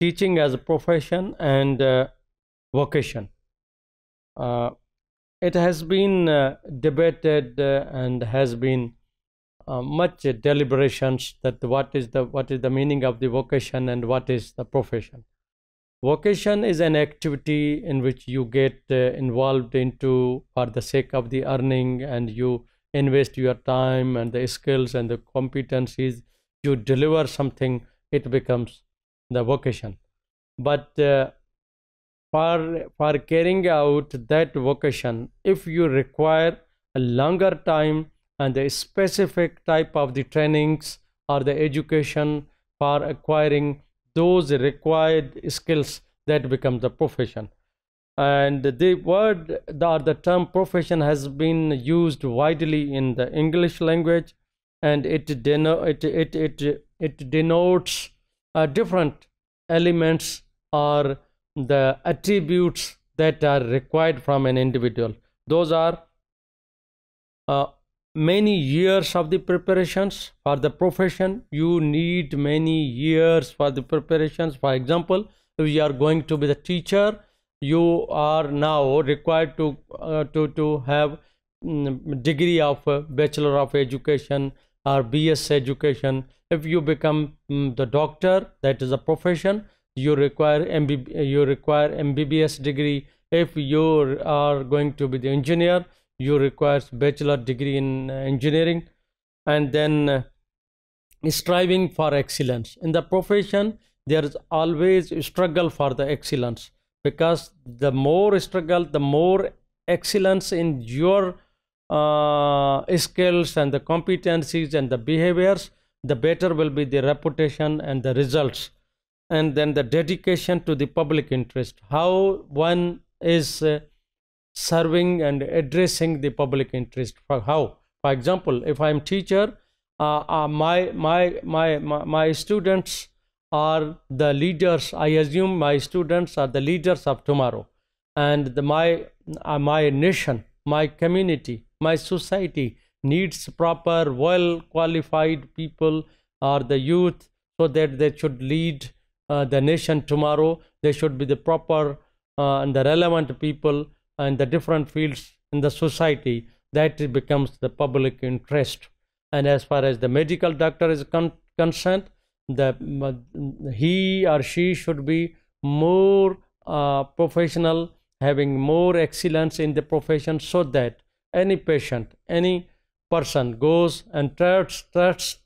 teaching as a profession and uh, vocation. Uh, it has been uh, debated uh, and has been uh, much deliberations that what is the what is the meaning of the vocation and what is the profession. Vocation is an activity in which you get uh, involved into for the sake of the earning and you invest your time and the skills and the competencies you deliver something it becomes the vocation. But uh, for for carrying out that vocation if you require a longer time and a specific type of the trainings or the education for acquiring those required skills that become the profession. And the word the, or the term profession has been used widely in the english language and it deno- it, it, it, it denotes uh, different elements or the attributes that are required from an individual. Those are uh, many years of the preparations for the profession. You need many years for the preparations. For example if you are going to be the teacher you are now required to uh, to to have um, degree of uh, bachelor of education or bs education. If you become um, the doctor that is a profession you require MB, you require mbbs degree. If you are going to be the engineer you require bachelor degree in uh, engineering. And then uh, striving for excellence. In the profession there is always struggle for the excellence. Because the more struggle the more excellence in your uh, skills and the competencies and the behaviors the better will be the reputation and the results. And then the dedication to the public interest. How one is uh, serving and addressing the public interest. For how? For example if i'm teacher uh, uh, my, my my my my students are the leaders. I assume my students are the leaders of tomorrow. And the, my uh, my nation my community my society needs proper well qualified people or the youth so that they should lead uh, the nation tomorrow. They should be the proper uh, and the relevant people and the different fields in the society. That becomes the public interest. And as far as the medical doctor is con- concerned the he or she should be more uh, professional having more excellence in the profession so that any patient any person goes and trusts, trusts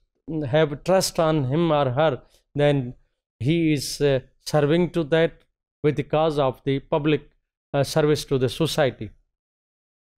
have trust on him or her then he is uh, serving to that with the cause of the public uh, service to the society.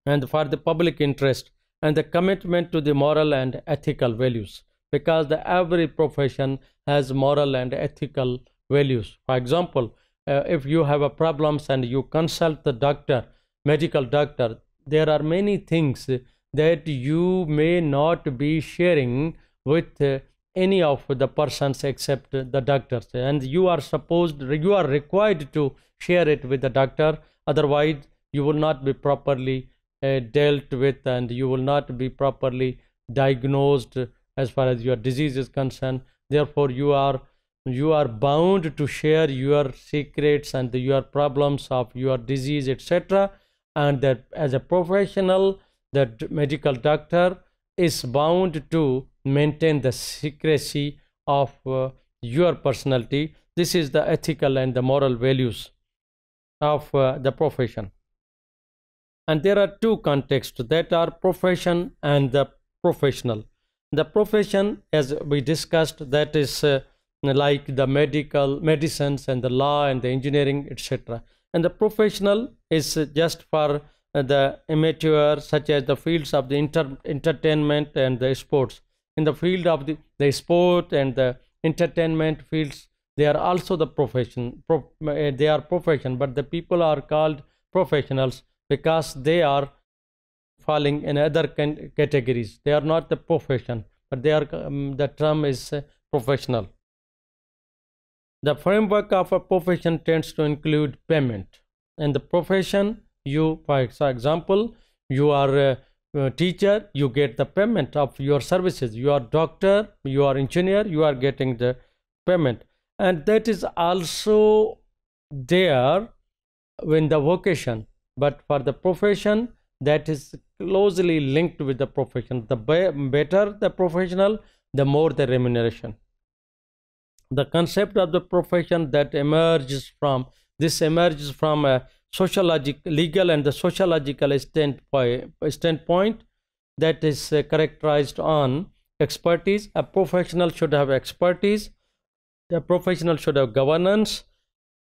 And for the public interest and the commitment to the moral and ethical values because the every profession has moral and ethical values. For example uh, if you have a problems and you consult the doctor medical doctor there are many things that you may not be sharing with any of the persons except the doctors. And you are supposed you are required to share it with the doctor. Otherwise you will not be properly uh, dealt with and you will not be properly diagnosed as far as your disease is concerned. Therefore you are you are bound to share your secrets and your problems of your disease etc and that as a professional the medical doctor is bound to maintain the secrecy of uh, your personality. This is the ethical and the moral values of uh, the profession. And there are two contexts that are profession and the professional. The profession as we discussed that is uh, like the medical medicines and the law and the engineering etc and the professional is just for the amateur such as the fields of the inter entertainment and the sports. In the field of the, the sport and the entertainment fields they are also the profession pro, uh, they are profession but the people are called professionals because they are falling in other categories. They are not the profession but they are um, the term is uh, professional the framework of a profession tends to include payment. In the profession you for example you are a, teacher you get the payment of your services. You are doctor you are engineer you are getting the payment. And that is also there in the vocation. But for the profession that is closely linked with the profession. The better the professional the more the remuneration the concept of the profession that emerges from this emerges from a sociological legal and the sociological standpoint, standpoint that is uh, characterized on expertise. A professional should have expertise. The professional should have governance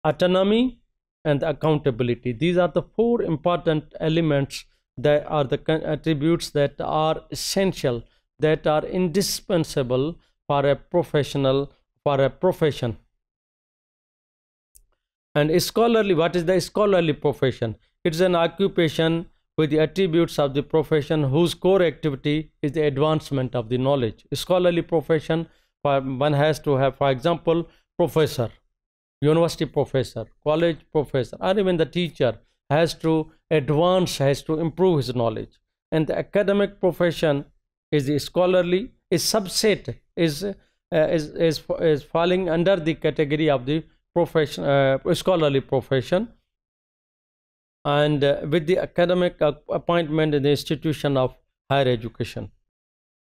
autonomy and accountability. These are the four important elements that are the attributes that are essential that are indispensable for a professional for a profession. And scholarly what is the scholarly profession? It's an occupation with the attributes of the profession whose core activity is the advancement of the knowledge. Scholarly profession one has to have for example professor university professor college professor or even the teacher has to advance has to improve his knowledge. And the academic profession is the scholarly is subset is is, is is falling under the category of the profession uh, scholarly profession. And uh, with the academic appointment in the institution of higher education.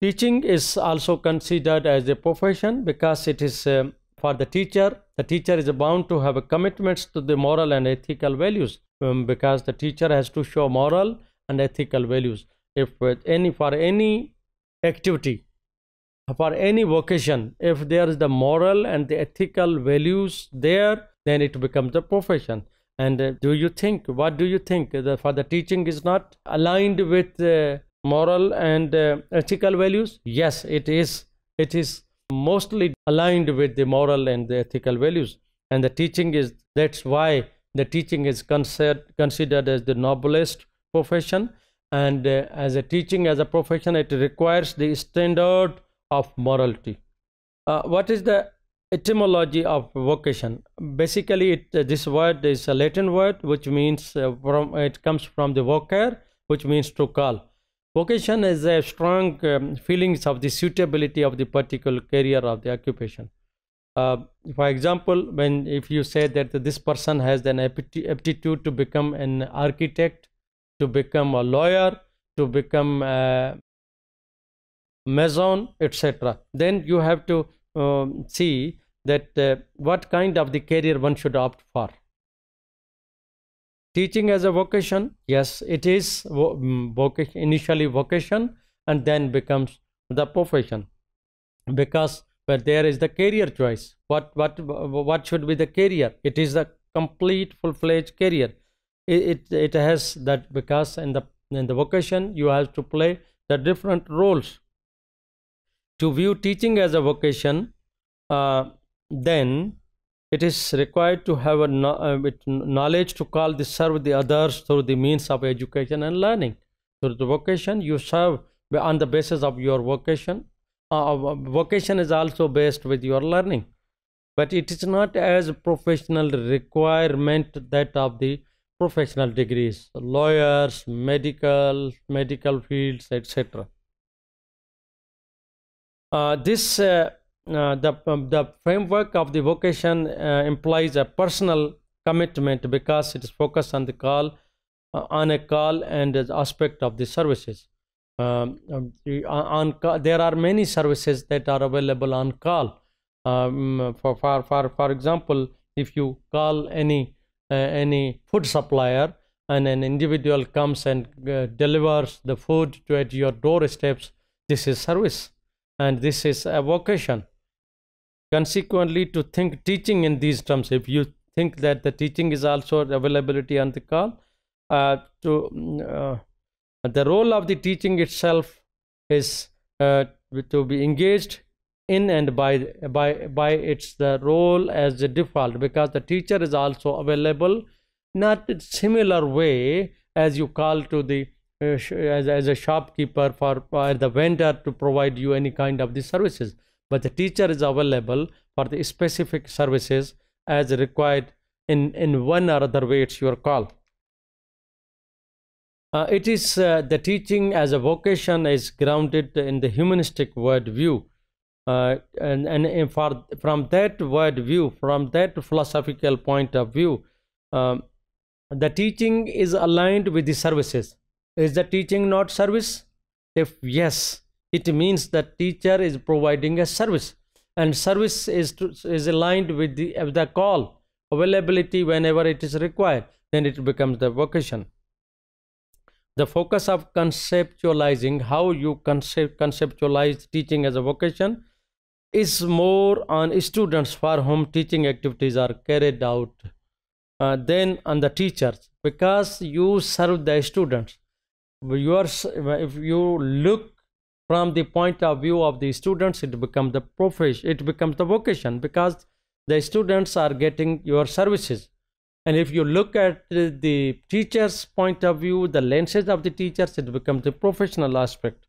Teaching is also considered as a profession because it is um, for the teacher the teacher is bound to have a commitments to the moral and ethical values um, because the teacher has to show moral and ethical values. If any for any activity for any vocation if there is the moral and the ethical values there then it becomes a profession. And uh, do you think what do you think? That for the teaching is not aligned with uh, moral and uh, ethical values? Yes it is. It is mostly aligned with the moral and the ethical values. And the teaching is that's why the teaching is considered considered as the noblest profession. And uh, as a teaching as a profession it requires the standard of morality. Uh, what is the etymology of vocation? Basically it, uh, this word is a latin word which means uh, from it comes from the vocare which means to call. Vocation is a strong um, feelings of the suitability of the particular career of the occupation. Uh, for example, when if you say that this person has an aptitude to become an architect, to become a lawyer, to become a mason, etc., then you have to um, see that uh, what kind of the career one should opt for. Teaching as a vocation yes it is mm, vocation initially vocation and then becomes the profession. Because where there is the career choice what what what should be the career? It is a complete full-fledged career. It, it it has that because in the in the vocation you have to play the different roles to view teaching as a vocation uh, then it is required to have a uh, knowledge to call the serve the others through the means of education and learning. Through the vocation you serve on the basis of your vocation. Uh, uh, vocation is also based with your learning. But it is not as professional requirement that of the professional degrees. Lawyers medical medical fields etc this uh, uh, the, um, the framework of the vocation uh, implies a personal commitment because it is focused on the call, uh, on a call and aspect of the services. Um, um on, on, there are many services that are available on call. Um, for, for, for, for example, if you call any uh, any food supplier and an individual comes and uh, delivers the food to at your doorsteps, this is service and this is a vocation. Consequently to think teaching in these terms if you think that the teaching is also availability on the call uh, to uh, the role of the teaching itself is uh, to be engaged in and by by by its the role as the default because the teacher is also available not in similar way as you call to the as, as a shopkeeper for, for the vendor to provide you any kind of the services. But the teacher is available for the specific services as required in, in one or other way, it's your call. Uh, it is uh, the teaching as a vocation is grounded in the humanistic worldview. Uh, and, and for, from that world view from that philosophical point of view um, the teaching is aligned with the services is the teaching not service? If yes it means that teacher is providing a service. And service is to, is aligned with the with the call availability whenever it is required then it becomes the vocation. The focus of conceptualizing how you concept conceptualize teaching as a vocation is more on students for whom teaching activities are carried out uh, than on the teachers because you serve the students you are if you look from the point of view of the students it becomes the profession it becomes the vocation because the students are getting your services. And if you look at the teacher's point of view the lenses of the teachers it becomes the professional aspect.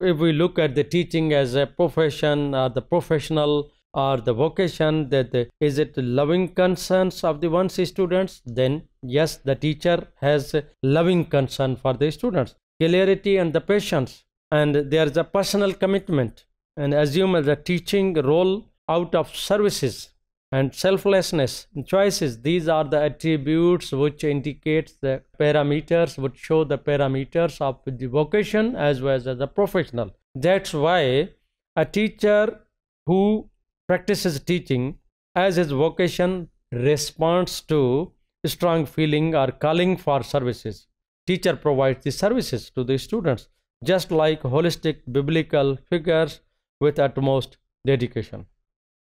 If we look at the teaching as a profession or the professional or the vocation that the, is it loving concerns of the one's students? Then yes the teacher has loving concern for the students clarity and the patience and there is a personal commitment and assume the teaching role out of services and selflessness and choices. These are the attributes which indicates the parameters which show the parameters of the vocation as well as the professional. That's why a teacher who practices teaching as his vocation responds to strong feeling or calling for services. Teacher provides the services to the students just like holistic biblical figures with utmost dedication.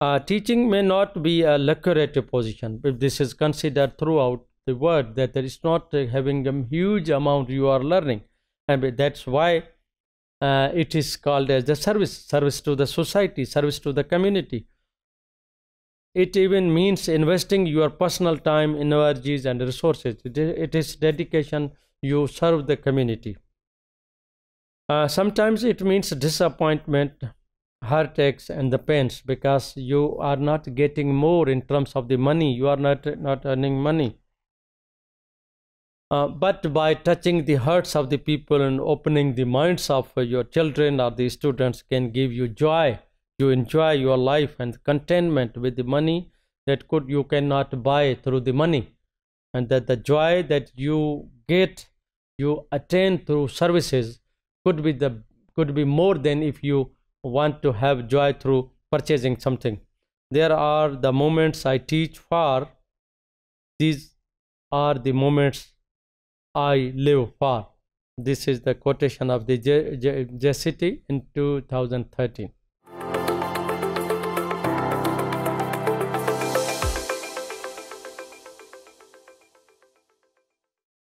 Uh, teaching may not be a lucrative position if this is considered throughout the word that there is not uh, having a huge amount you are learning. And that's why uh, it is called as the service service to the society service to the community it even means investing your personal time energies and resources. It is, dedication. You serve the community. Uh, sometimes it means disappointment heartaches and the pains because you are not getting more in terms of the money. You are not not earning money. Uh, but by touching the hearts of the people and opening the minds of your children or the students can give you joy you enjoy your life and contentment with the money that could you cannot buy through the money and that the joy that you get you attain through services could be the could be more than if you want to have joy through purchasing something. There are the moments I teach for. These are the moments I live for. This is the quotation of the J- J- in 2013.